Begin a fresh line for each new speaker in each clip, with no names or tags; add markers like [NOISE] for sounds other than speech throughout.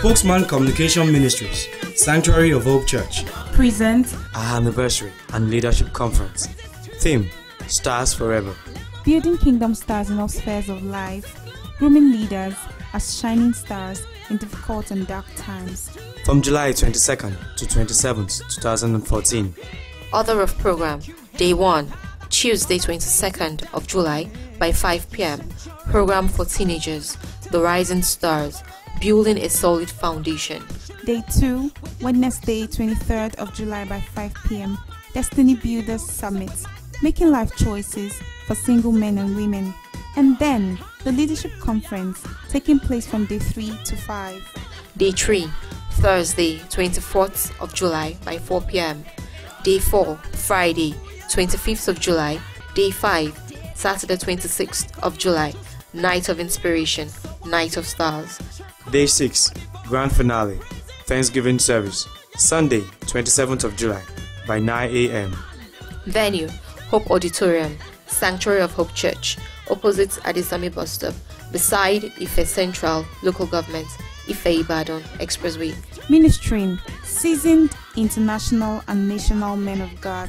Spokesman Communication Ministries, Sanctuary of Hope Church.
Present
Our anniversary and leadership conference. Theme Stars Forever.
Building Kingdom Stars in all spheres of life, grooming leaders as shining stars in difficult and dark times.
From July 22nd to 27th, 2014.
Order of program Day 1, Tuesday 22nd of July by 5 p.m. Program for teenagers The Rising Stars Building a Solid Foundation.
Day 2, Wednesday 23rd of July by 5 p.m. Destiny Builders Summit, making life choices for single men and women. And then the Leadership Conference taking place from day 3 to 5.
Day 3, Thursday 24th of July by 4 p.m. Day 4, Friday 25th of July. Day 5, Saturday 26th of July. Night of Inspiration, Night of Stars.
Day 6, Grand Finale, Thanksgiving Service, Sunday 27th of July by 9 a.m.
Venue Hope Auditorium, Sanctuary of Hope Church, opposite Adisami bus stop, beside Ife Central Local Government, Ife Ibadan Expressway.
Ministering seasoned international and national men of God.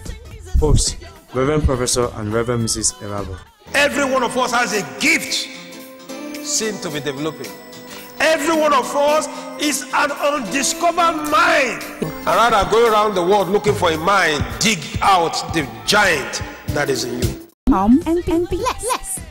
Hosts Reverend Professor and Reverend Mrs. Erhabor.
Every one of us has a gift seem to be developing. Every one of us is an undiscovered mind. And rather go around the world looking for a mind, dig out the giant that is in you.
Come and, and be blessed.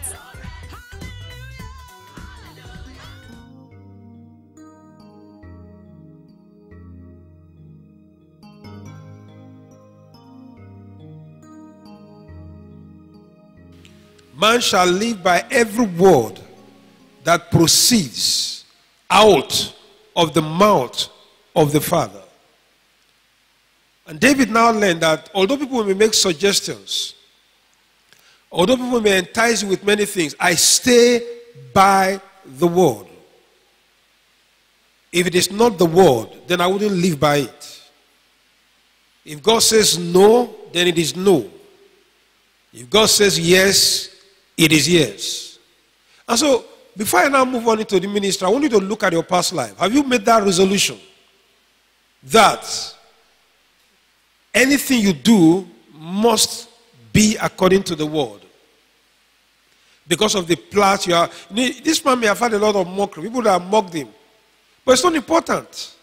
Man shall live by every word that proceeds out of the mouth of the Father. And David now learned that although people may make suggestions, although people may entice you with many things, I stay by the word. If it is not the word, then I wouldn't live by it. If God says no, then it is no. If God says yes, it is yes. And so, before I now move on into the ministry, I want you to look at your past life. Have you made that resolution? That anything you do must be according to the word. Because of the plot you are. This man may have had a lot of mockery. People that have mocked him. But it's not important.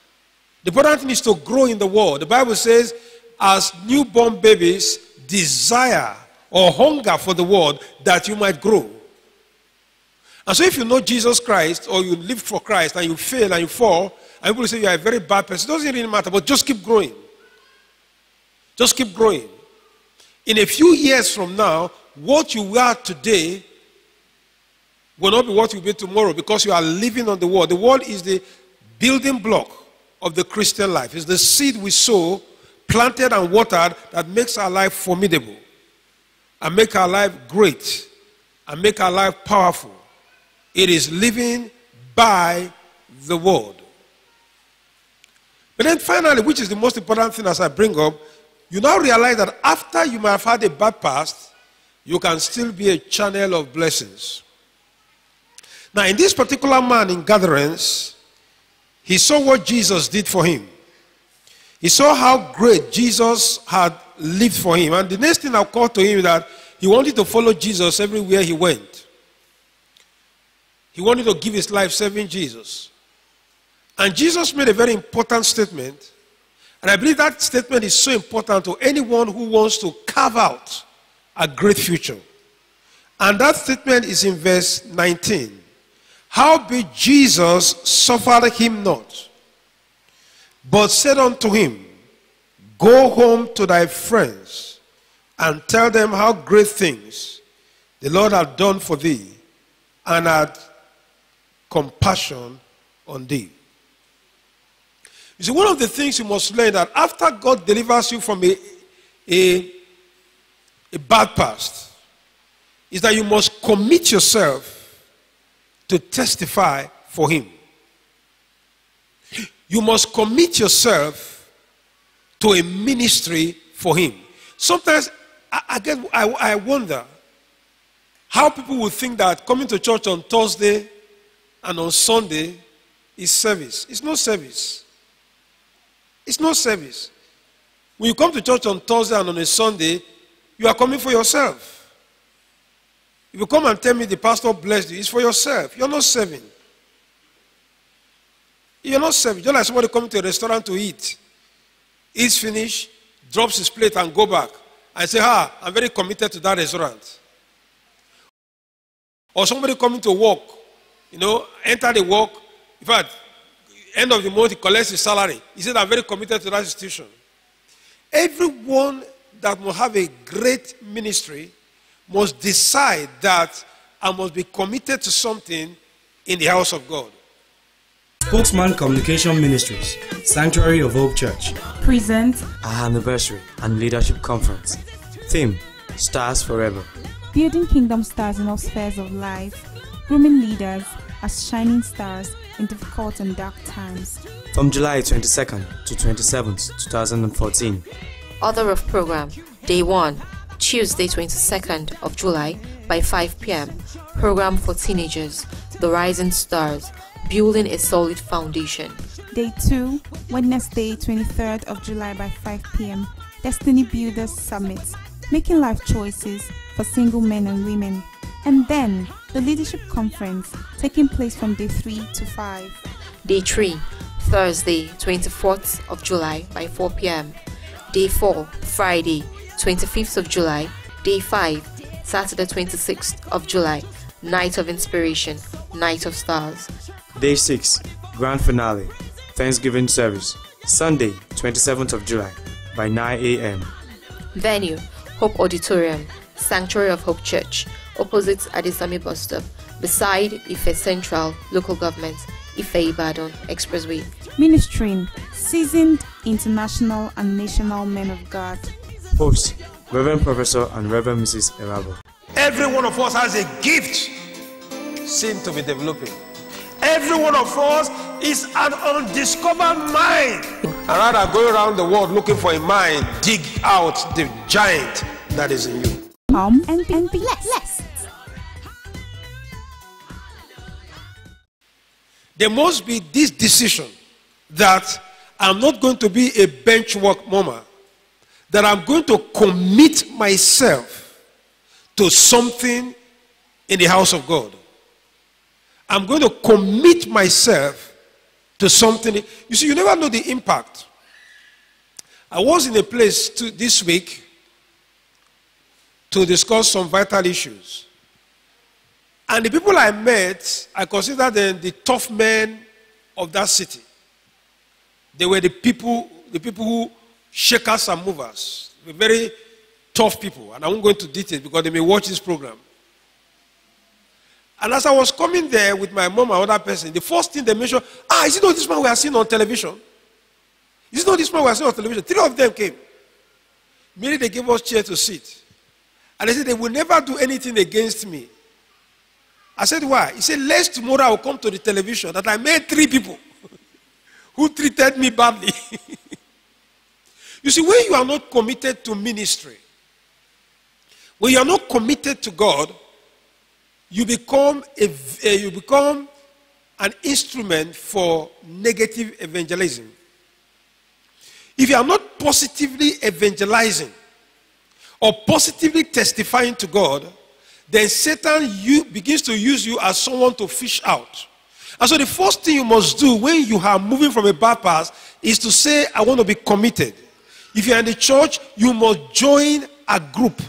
The important thing is to grow in the word. The Bible says, as newborn babies desire or hunger for the word that you might grow. And so, if you know Jesus Christ or you live for Christ and you fail and you fall, and people say you are a very bad person, it doesn't really matter, but just keep growing. Just keep growing. In a few years from now, what you are today will not be what you'll be tomorrow because you are living on the word. The word is the building block of the Christian life, it's the seed we sow, planted and watered, that makes our life formidable and make our life great and make our life powerful. It is living by the word. But then finally, which is the most important thing as I bring up, you now realize that after you might have had a bad past, you can still be a channel of blessings. Now, in this particular man in gatherings, he saw what Jesus did for him. He saw how great Jesus had lived for him. And the next thing I occurred to him that he wanted to follow Jesus everywhere he went. He wanted to give his life serving Jesus. And Jesus made a very important statement. And I believe that statement is so important to anyone who wants to carve out a great future. And that statement is in verse 19. How be Jesus suffered him not, but said unto him, Go home to thy friends and tell them how great things the Lord hath done for thee and had compassion on thee. You see, one of the things you must learn that after God delivers you from a, a, a bad past is that you must commit yourself to testify for Him. You must commit yourself to a ministry for Him. Sometimes I, I, get, I, I wonder how people would think that coming to church on Thursday and on Sunday is service. It's no service. It's no service. When you come to church on Thursday and on a Sunday, you are coming for yourself. If you come and tell me the pastor blessed you, it's for yourself. You're not serving. You're not serving. Just like somebody coming to a restaurant to eat, eats finish, drops his plate and go back. And say, ah, I'm very committed to that restaurant. Or somebody coming to work, you know, enter the work. In fact, end of the month, he collects his salary. He said, I'm very committed to that institution. Everyone that will have a great ministry must decide that I must be committed to something in the house of God.
Spokesman Communication Ministries, Sanctuary of Hope Church,
Present
our anniversary and leadership conference. Theme Stars Forever.
Building Kingdom Stars in all spheres of life, grooming leaders as shining stars in difficult and dark times.
From July 22nd to 27th, 2014.
Order of program Day 1 Tuesday 22nd of July by 5 p.m. Program for teenagers The Rising Stars Building a Solid Foundation.
Day 2, Wednesday 23rd of July by 5 p.m. Destiny Builders Summit, making life choices for single men and women. And then the Leadership Conference taking place from day 3 to 5.
Day 3 Thursday 24th of July by 4 p.m. Day 4 Friday 25th of July. Day 5 Saturday 26th of July. Night of Inspiration, Night of Stars.
Day 6, Grand Finale, Thanksgiving Service, Sunday, 27th of July, by 9 a.m.
Venue Hope Auditorium, Sanctuary of Hope Church, opposite Adesami Bus Stop, beside Ife Central Local Government, Ife Ibadan Expressway.
Ministering seasoned international and national men of God.
Host, Reverend Professor and Reverend Mrs. Erhabor.
Every one of us has a gift seem to be developing. Every one of us is an undiscovered mind. And rather go around the world looking for a mind, dig out the giant that is in you.
Come and and be blessed.
There must be this decision that I'm not going to be a benchwork mama, that I'm going to commit myself to something in the house of God. I'm going to commit myself to something. You see, you never know the impact. I was in a place to, this week to discuss some vital issues. And the people I met, I consider them the tough men of that city. They were the people, the people who shake us and move us. They were very tough people. And I won't go into details because they may watch this program. And as I was coming there with my mom and other person, the first thing they mentioned, ah, is it not this man we are seeing on television? Is it not this man we are seeing on television? Three of them came. Immediately they gave us chairs to sit. And they said they will never do anything against me. I said, why? He said, lest tomorrow I will come to the television that I met three people [LAUGHS] who treated me badly. [LAUGHS] you see, when you are not committed to ministry, when you are not committed to God, you become, a, you become an instrument for negative evangelism. If you are not positively evangelizing or positively testifying to God, then Satan you, begins to use you as someone to fish out. And so the first thing you must do when you are moving from a bad path is to say, I want to be committed. If you're in the church, you must join a group.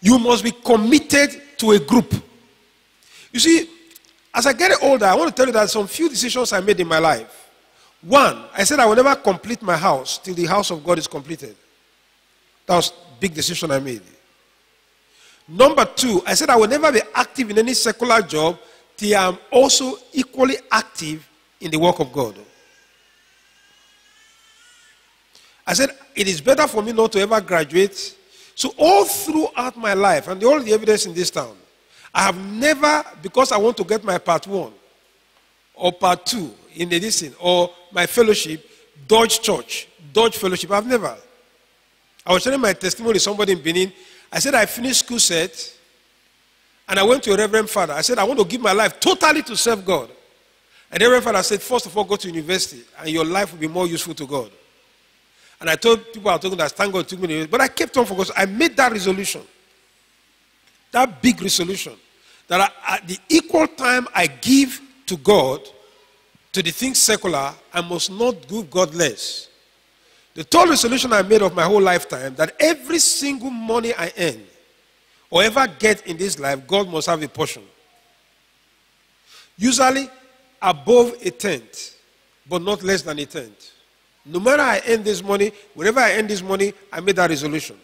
You must be committed to a group. You see, as I get older, I want to tell you that some few decisions I made in my life. One, I said I will never complete my house till the house of God is completed. That was a big decision I made. Number two, I said I will never be active in any secular job till I'm also equally active in the work of God. I said it is better for me not to ever graduate. So all throughout my life, and all the evidence in this town, I have never, because I want to get my part one or part two in the listen or my fellowship, Dodge Church, Dodge Fellowship. I've never. I was sharing my testimony somebody in Benin. I said I finished school set and I went to a reverend father. I said I want to give my life totally to serve God. And the Reverend Father said, first of all, go to university and your life will be more useful to God. And I told people I was talking that thank God took me university. But I kept on focusing. I made that resolution. That big resolution. That I, at the equal time I give to God, to the things secular, I must not give God less. The third resolution I made of my whole lifetime that every single money I earn or ever get in this life, God must have a portion. Usually above a tenth, but not less than a tenth. No matter I earn this money, wherever I earn this money, I made that resolution.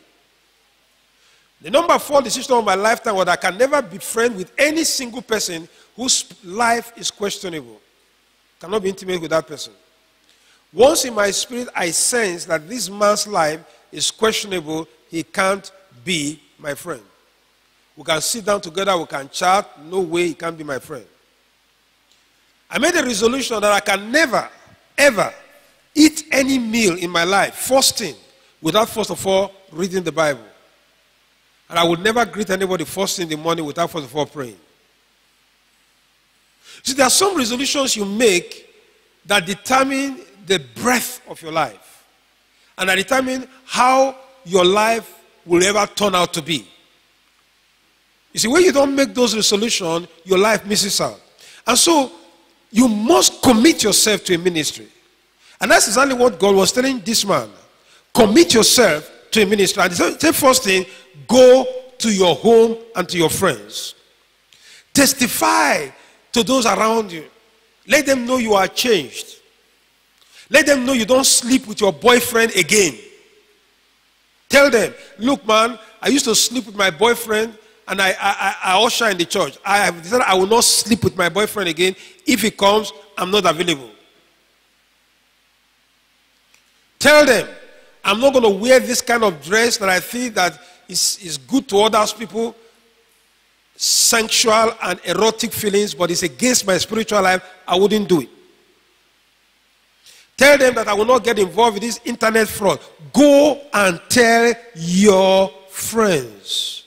The number four decision of my lifetime was I can never be friend with any single person whose life is questionable. Cannot be intimate with that person. Once in my spirit I sense that this man's life is questionable, he can't be my friend. We can sit down together, we can chat, no way he can be my friend. I made a resolution that I can never, ever eat any meal in my life, fasting, without first of all reading the Bible. And I would never greet anybody first in the morning without first of all praying. See, there are some resolutions you make that determine the breath of your life and that determine how your life will ever turn out to be. You see, when you don't make those resolutions, your life misses out. And so, you must commit yourself to a ministry. And that's exactly what God was telling this man. Commit yourself to a ministry. And the first thing, go to your home and to your friends. Testify to those around you. Let them know you are changed. Let them know you don't sleep with your boyfriend again. Tell them, look, man, I used to sleep with my boyfriend and I, I, I usher in the church. I have decided I will not sleep with my boyfriend again. If he comes, I'm not available. Tell them, I'm not going to wear this kind of dress that I feel that is, is good to others people, sensual and erotic feelings, but it's against my spiritual life. I wouldn't do it. Tell them that I will not get involved with this internet fraud. Go and tell your friends.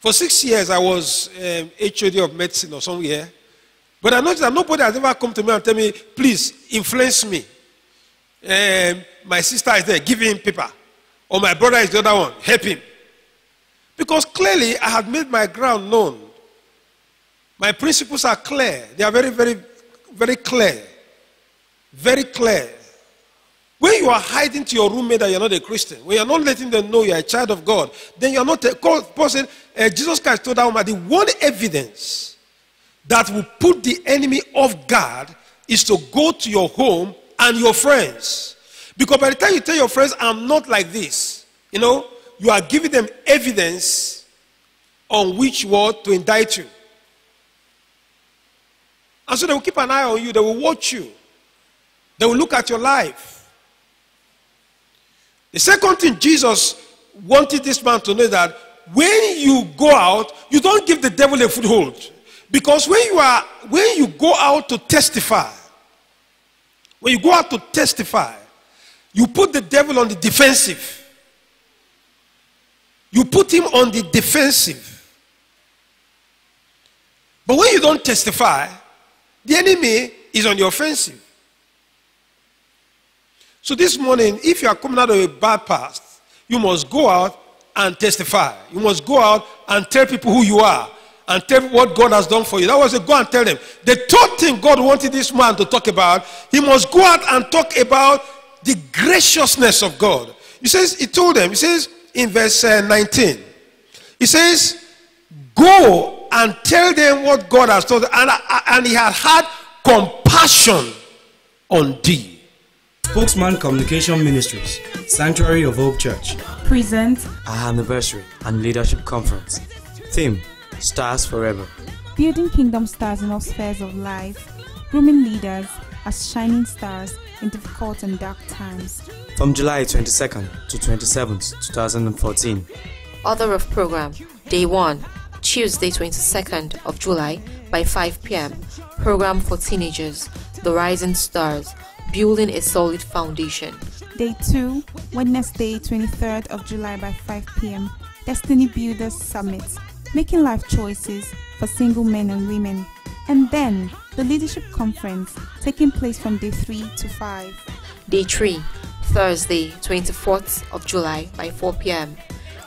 For six years, I was um, HOD of medicine or somewhere. But I noticed that nobody has ever come to me and tell me, please influence me. Um, my sister is there, give him paper. Or my brother is the other one, help him. Because clearly I had made my ground known. My principles are clear. They are very, very, very clear. Very clear. When you are hiding to your roommate that you're not a Christian, when you're not letting them know you're a child of God, then you're not a person. Uh, Jesus Christ told that woman the one evidence that will put the enemy off guard is to go to your home and your friends. Because by the time you tell your friends, I'm not like this, you know, you are giving them evidence on which word to indict you. And so they will keep an eye on you, they will watch you, they will look at your life. The second thing Jesus wanted this man to know that when you go out, you don't give the devil a foothold. Because when you are when you go out to testify, when you go out to testify, you put the devil on the defensive. You put him on the defensive. But when you don't testify, the enemy is on the offensive. So this morning, if you are coming out of a bad past, you must go out and testify. You must go out and tell people who you are and tell what God has done for you. That was a go and tell them. The third thing God wanted this man to talk about, he must go out and talk about the graciousness of God. He says, he told them, he says in verse uh, 19, he says, Go and tell them what God has told them. And, and he had had compassion on thee.
Spokesman Communication Ministries, Sanctuary of Hope Church,
present
our anniversary and leadership conference. Theme Stars Forever.
Building kingdom stars in all spheres of life, grooming leaders as shining stars in difficult and dark times.
From July 22nd to 27th, 2014.
Author of program Day 1, Tuesday 22nd of July by 5 p.m. Program for teenagers, The Rising Stars, Building a Solid Foundation.
Day 2, Wednesday 23rd of July by 5 p.m. Destiny Builders Summit making life choices for single men and women. And then the leadership conference taking place from day 3 to 5.
Day 3, Thursday, 24th of July by 4 p.m.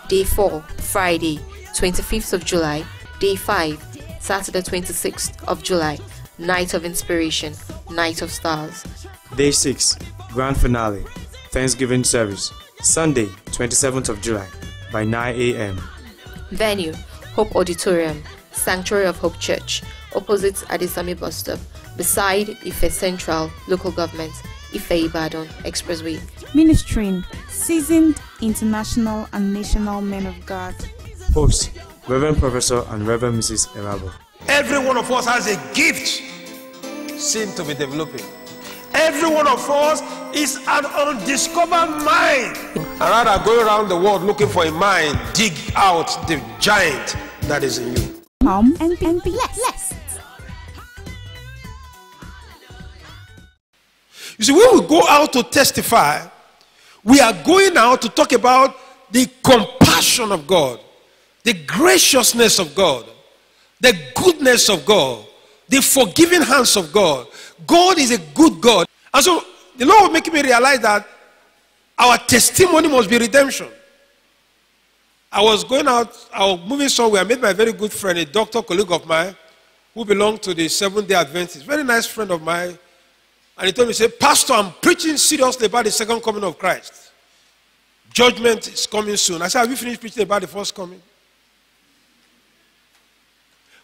Day 4, Friday, 25th of July. Day 5, Saturday, 26th of July. Night of Inspiration, Night of Stars.
Day 6, Grand Finale, Thanksgiving Service, Sunday, 27th of July by 9 a.m.
Venue, Hope Auditorium, Sanctuary of Hope Church, opposite Adesami Bus Stop, beside Ife Central Local Government, Ife Ibadan Expressway.
Ministering seasoned international and national men of God.
Host, Reverend Professor and Reverend Mrs. Erhabor.
Every one of us has a gift seem to be developing. Every one of us is an undiscovered mind. And rather go around the world looking for a mind, dig out the giant that is in you.
Come and be, and be blessed.
You see, when we go out to testify, we are going out to talk about the compassion of God, the graciousness of God, the goodness of God, the forgiving hands of God. God is a good God. And so the Lord was making me realize that our testimony must be redemption. I was going out, I was moving somewhere. I met my very good friend, a doctor colleague of mine, who belonged to the Seventh day Adventists. Very nice friend of mine. And he told me, he said, Pastor, I'm preaching seriously about the second coming of Christ. Judgment is coming soon. I said, Have you finished preaching about the first coming?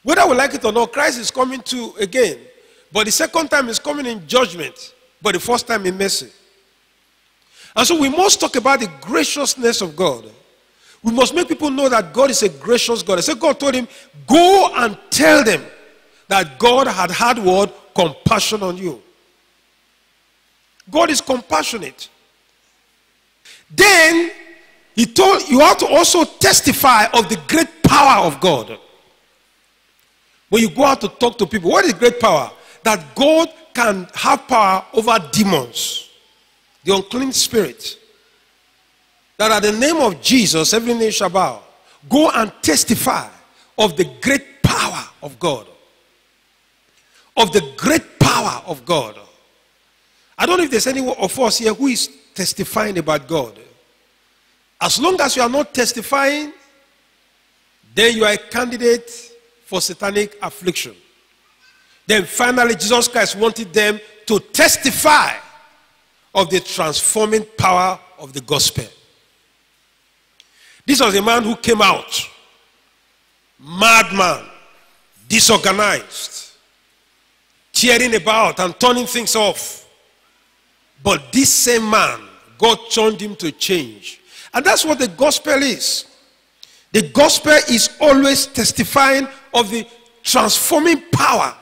Whether we like it or not, Christ is coming to again. But the second time is coming in judgment, but the first time in mercy. And so we must talk about the graciousness of God. We must make people know that God is a gracious God. I said, God told him, Go and tell them that God had had what? Compassion on you. God is compassionate. Then he told you have to also testify of the great power of God. When you go out to talk to people, what is great power? That God can have power over demons, the unclean spirit. That at the name of Jesus, every name shall bow. Go and testify of the great power of God. Of the great power of God. I don't know if there's any of us here who is testifying about God. As long as you are not testifying, then you are a candidate for satanic affliction. Then finally, Jesus Christ wanted them to testify of the transforming power of the gospel. This was a man who came out, madman, disorganized, tearing about and turning things off. But this same man, God turned him to change. And that's what the gospel is. The gospel is always testifying of the transforming power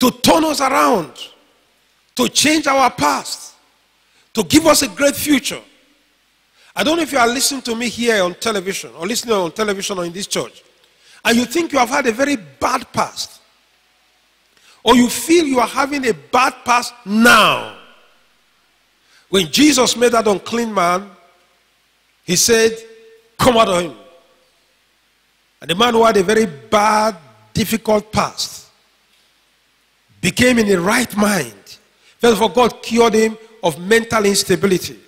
to turn us around, to change our past, to give us a great future. I don't know if you are listening to me here on television or listening on television or in this church, and you think you have had a very bad past, or you feel you are having a bad past now. When Jesus made that unclean man, he said, Come out of him. And the man who had a very bad, difficult past became in the right mind. First of all, God cured him of mental instability.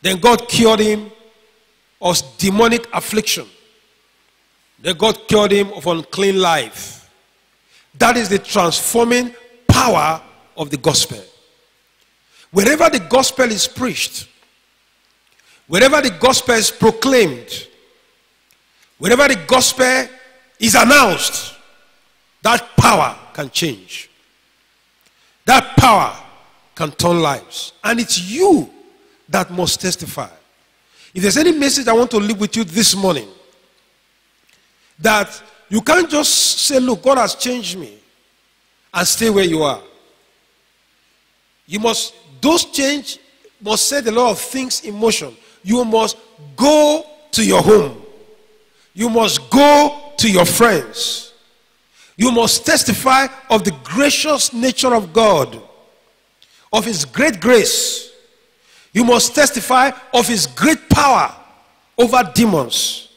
Then God cured him of demonic affliction. Then God cured him of unclean life. That is the transforming power of the gospel. Wherever the gospel is preached, wherever the gospel is proclaimed, wherever the gospel is announced, that power can change. That power can turn lives. And it's you that must testify. If there's any message I want to leave with you this morning, that you can't just say, Look, God has changed me, and stay where you are. You must, those change must set a lot of things in motion. You must go to your home, you must go to your friends, you must testify of the gracious nature of God, of His great grace. You must testify of His great power over demons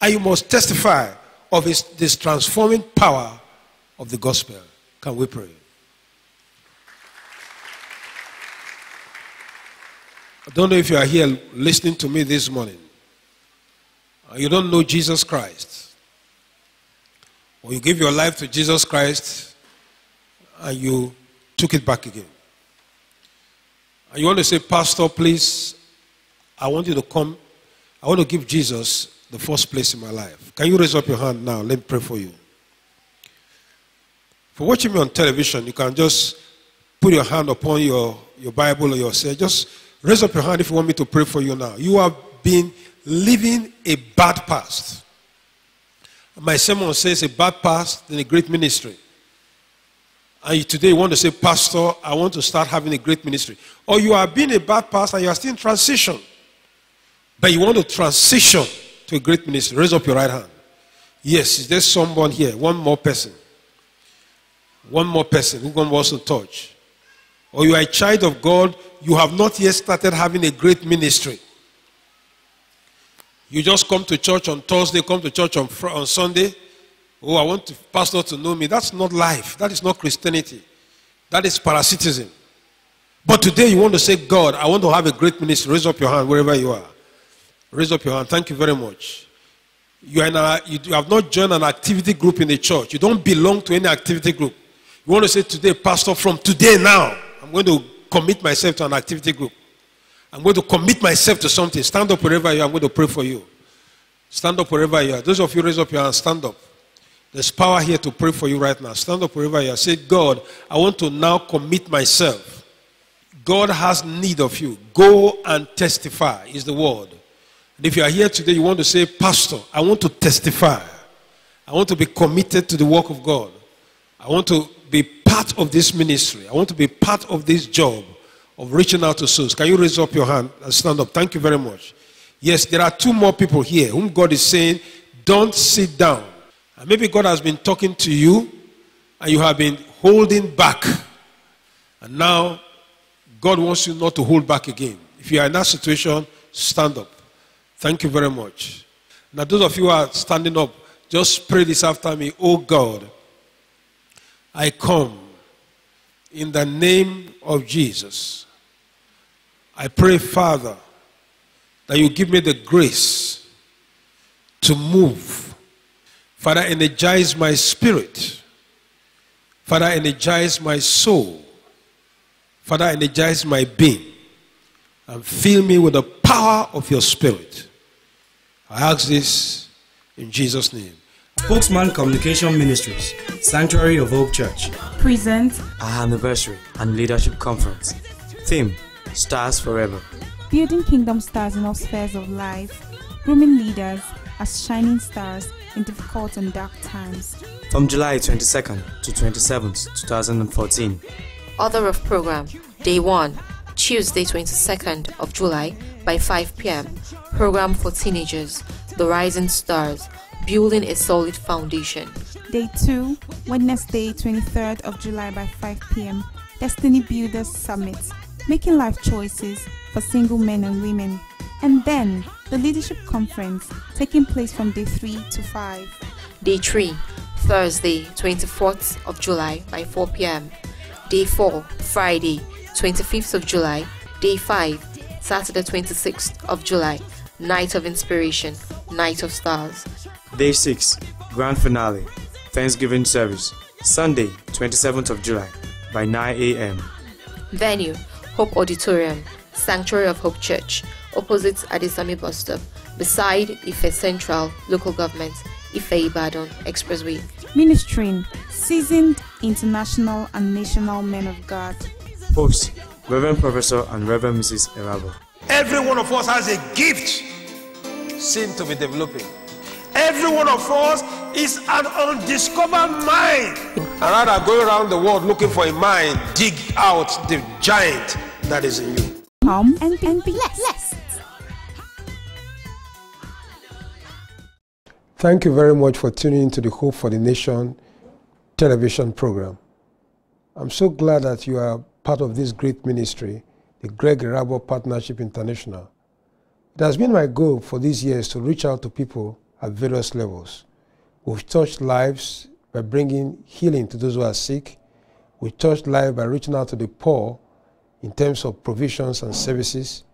And you must testify of his, this transforming power of the gospel. Can we pray? I don't know if you are here listening to me this morning. Uh, you don't know Jesus Christ. Or you give your life to Jesus Christ and you took it back again. And you want to say, Pastor, please, I want you to come. I want to give Jesus the first place in my life. Can you raise up your hand now? Let me pray for you. For watching me on television, you can just put your hand upon your, your Bible or your say. Just Raise up your hand if you want me to pray for you now. You have been living a bad past. My sermon says a bad past in a great ministry. And today you want to say, Pastor, I want to start having a great ministry. Or you are being a bad pastor and you are still in transition. But you want to transition to a great ministry. Raise up your right hand. Yes, is there someone here? One more person. One more person who wants to touch or you are a child of God, you have not yet started having a great ministry. You just come to church on Thursday, come to church on, on Sunday. Oh, I want the pastor to know me. That's not life. That is not Christianity. That is parasitism. But today you want to say, God, I want to have a great ministry. Raise up your hand wherever you are. Raise up your hand. Thank you very much. You, are a, you have not joined an activity group in the church. You don't belong to any activity group. You want to say today, Pastor, from today now, I'm going to commit myself to an activity group. I'm going to commit myself to something. Stand up wherever you are. I'm going to pray for you. Stand up wherever you are. Those of you raise up your hand, stand up. There's power here to pray for you right now. Stand up wherever you are. Say, God, I want to now commit myself. God has need of you. Go and testify, is the word. And if you are here today, you want to say, Pastor, I want to testify. I want to be committed to the work of God. I want to be part of this ministry. I want to be part of this job of reaching out to souls. Can you raise up your hand and stand up? Thank you very much. Yes, there are two more people here whom God is saying, don't sit down. And maybe God has been talking to you and you have been holding back. And now God wants you not to hold back again. If you are in that situation, stand up. Thank you very much. Now, those of you who are standing up, just pray this after me. Oh God, I come in the name of Jesus. I pray, Father, that you give me the grace to move. Father, energize my spirit. Father, energize my soul. Father, energize my being. And fill me with the power of your spirit. I ask this in Jesus' name.
Spokesman Communication Ministries, Sanctuary of Hope Church,
present
our anniversary and leadership conference. Theme Stars Forever.
Building kingdom stars in all spheres of life, grooming leaders as shining stars in difficult and dark times.
From July 22nd to 27th, 2014.
Order of program Day 1, Tuesday 22nd of July by 5 p.m. Program for teenagers, The Rising Stars building a solid foundation.
Day 2, Wednesday, 23rd of July by 5 p.m. Destiny Builders Summit, making life choices for single men and women. And then the Leadership Conference, taking place from day 3 to 5.
Day 3, Thursday, 24th of July by 4 p.m. Day 4, Friday, 25th of July. Day 5, Saturday, 26th of July. Night of Inspiration, Night of Stars.
Day 6, Grand Finale, Thanksgiving Service, Sunday, 27th of July, by 9 a.m.
Venue, Hope Auditorium, Sanctuary of Hope Church, opposite Adesami Bus Stop, beside Ife Central Local Government, Ife Ibadan Expressway.
Ministering seasoned international and national men of God.
Host, Reverend Professor and Reverend Mrs. Erhabor.
Every one of us has a gift seen to be developing. Every one of us is an undiscovered mind. And rather go around the world looking for a mine, dig out the giant that is in you.
Come and, and be blessed.
Thank you very much for tuning into the Hope for the Nation television program. I'm so glad that you are part of this great ministry, the Greg Erhabor Partnership International. It has been my goal for these years to reach out to people at various levels. We've touched lives by bringing healing to those who are sick. We touched lives by reaching out to the poor in terms of provisions and services.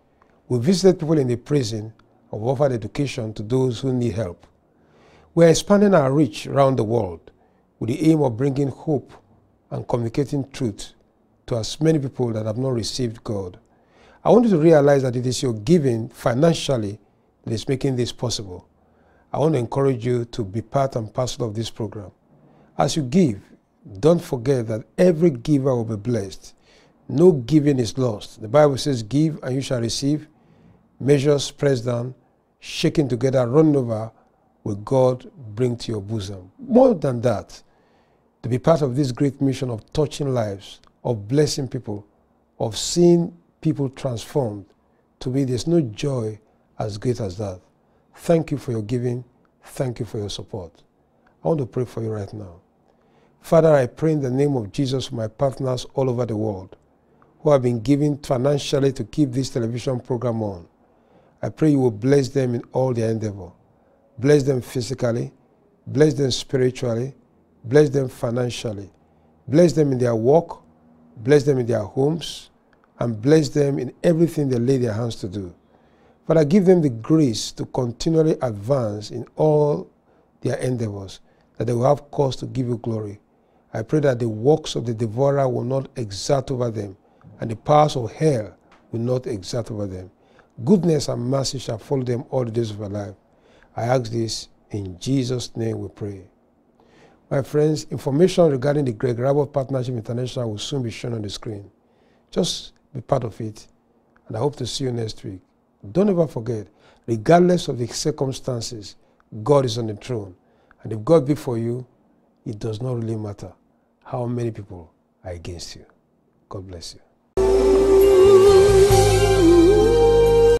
We visited people in the prison and offered education to those who need help. We are expanding our reach around the world with the aim of bringing hope and communicating truth to as many people that have not received God. I want you to realize that it is your giving financially that is making this possible. I want to encourage you to be part and parcel of this program. As you give, don't forget that every giver will be blessed. No giving is lost. The Bible says, Give and you shall receive. Measures pressed down, shaken together, run over, will God bring to your bosom. More than that, to be part of this great mission of touching lives, of blessing people, of seeing people transformed. To me, there's no joy as great as that. Thank you for your giving. Thank you for your support. I want to pray for you right now. Father, I pray in the name of Jesus for my partners all over the world who have been giving financially to keep this television program on. I pray you will bless them in all their endeavor. Bless them physically, bless them spiritually, bless them financially, bless them in their work, bless them in their homes, and bless them in everything they lay their hands to do. Father, give them the grace to continually advance in all their endeavors, that they will have cause to give you glory. I pray that the works of the devourer will not exert over them, and the powers of hell will not exert over them. Goodness and mercy shall follow them all the days of their life. I ask this in Jesus' name we pray. My friends, information regarding the Greg Erhabor Partnership International will soon be shown on the screen. Just be part of it. And I hope to see you next week. Don't ever forget, regardless of the circumstances, God is on the throne. And if God be for you, it does not really matter how many people are against you. God bless you.